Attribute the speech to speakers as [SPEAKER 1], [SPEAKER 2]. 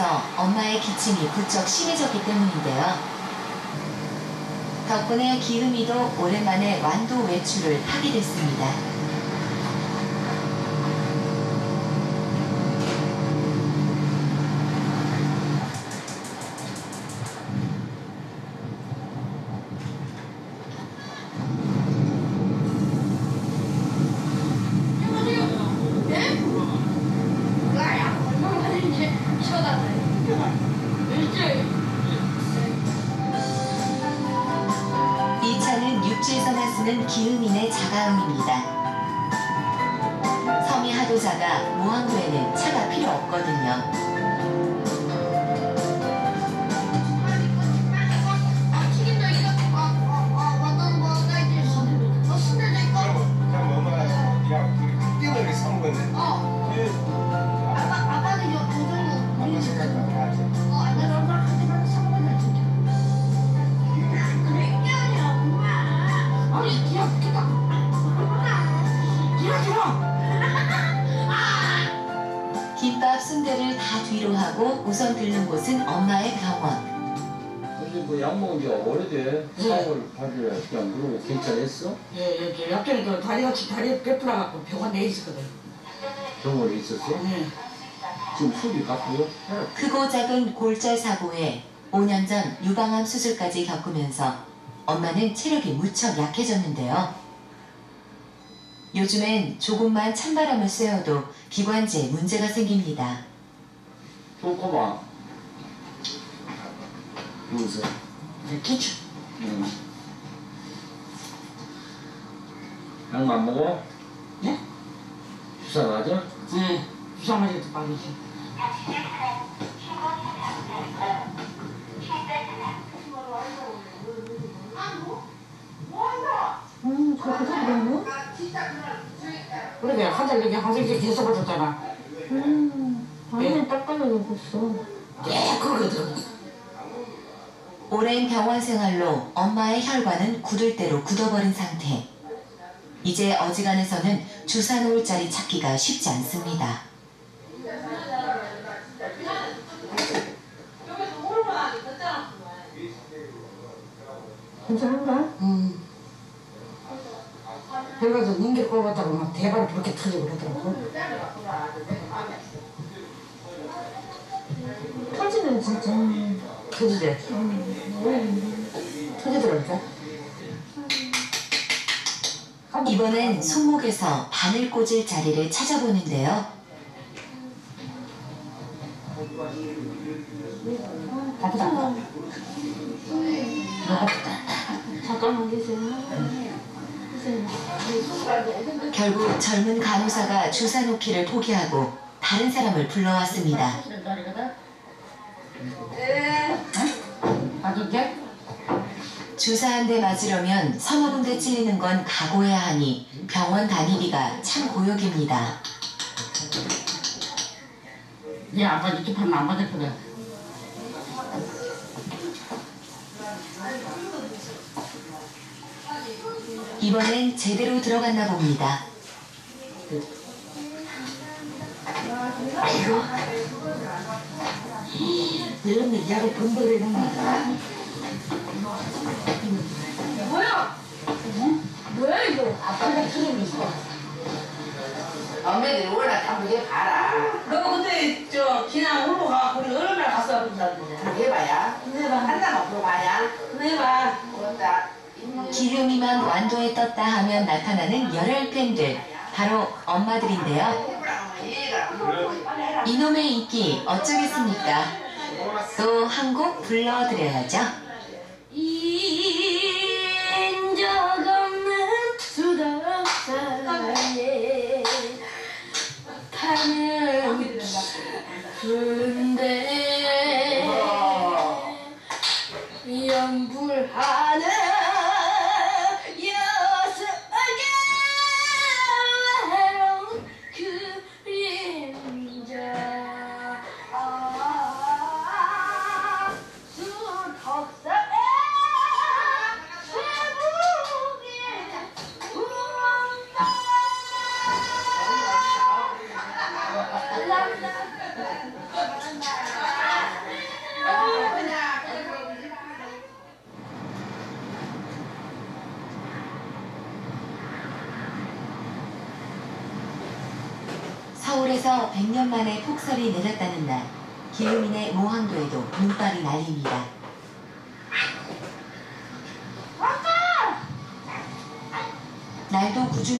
[SPEAKER 1] 들어서 엄마의 기침이 부쩍 심해졌기 때문인데요. 덕분에 기흠이도 오랜만에 완도 외출을 하게 됐습니다. 육지에서만 쓰는 기흥인의 자가용입니다. 섬이 하도 작아 모항도에는 차가 필요 없거든요. 김밥 순대를 다 뒤로 하고 우선 들른 곳은 엄마의 병원.
[SPEAKER 2] 근데 뭐 약 먹은 지 오래돼. 사고를 발을 그냥 그러고 괜찮았어?
[SPEAKER 3] 예, 이렇게 옆에는 그 다리같이 다리 베풀어갖고 병원 내 있었거든.
[SPEAKER 2] 병원에 있었어?
[SPEAKER 3] 예.
[SPEAKER 2] 지금 수리 갖고요?
[SPEAKER 1] 크고 작은 골절 사고에 5년 전 유방암 수술까지 겪으면서 엄마는 체력이 무척 약해졌는데요. 요즘엔 조금만 찬바람을 쐬어도 기관지에 문제가 생깁니다.
[SPEAKER 2] 조금만. 여기서.
[SPEAKER 3] 이제 기초.
[SPEAKER 2] 응. 약만 먹어?
[SPEAKER 3] 예?
[SPEAKER 2] 주사 맞아?
[SPEAKER 3] 예. 주사 맞아도 빠르지. 그러게 한달 여기 한달 여기 계속 받았잖아.
[SPEAKER 4] 음, 완전 딱딱해졌어.
[SPEAKER 3] 깨끗거든.
[SPEAKER 1] 오랜 병원 생활로 엄마의 혈관은 굳을 대로 굳어버린 상태. 이제 어지간해서는 주사 놓을 자리 찾기가 쉽지 않습니다.
[SPEAKER 4] 괜찮은가?
[SPEAKER 3] 음. 닌게 꼽았다고 막 대발이 그렇게 터지고 그러더라고.
[SPEAKER 4] 터지네, 진짜.
[SPEAKER 3] 터지지? 터지더라니까.
[SPEAKER 1] 이번엔 손목에서 바늘 꽂을 자리를 찾아보는데요.
[SPEAKER 3] 아프다. 너무 아프다.
[SPEAKER 4] 잠깐만 계세요.
[SPEAKER 1] 결국 젊은 간호사가 주사 놓기를 포기하고 다른 사람을 불러왔습니다. 주사 한 대 맞으려면 서너 군데 찔리는 건 각오해야 하니 병원 다니기가 참 고역입니다.
[SPEAKER 3] 얘 아빠 이쪽 판은 안 맞았거든.
[SPEAKER 1] 이번엔 제대로 들어갔나 봅니다.
[SPEAKER 3] 아이고. 이런 약을 번거리는 거야.
[SPEAKER 4] 뭐야, 이거?
[SPEAKER 3] 아빠가 틀어있어
[SPEAKER 5] 엄마들이 워낙 한번 해봐라.
[SPEAKER 6] 너 그때 저 기나 홀로 가 우리 얼마나 갔어 그런다는데
[SPEAKER 5] 해봐야.
[SPEAKER 6] 해봐
[SPEAKER 5] 한다만 불어봐야.
[SPEAKER 6] 해봐
[SPEAKER 5] 그렇다.
[SPEAKER 1] 기름이만 완도에 떴다 하면 나타나는 열혈 팬들 바로 엄마들인데요. 이놈의 인기 어쩌겠습니까? 또 한 곡 불러드려야죠.
[SPEAKER 4] 인적 없는 수덕사에 타는 군대 연불하는
[SPEAKER 1] 서울에서 100년 만에 폭설이 내렸다는 날 기흥인의 모항도에도 눈발이 날립니다. 날도 구준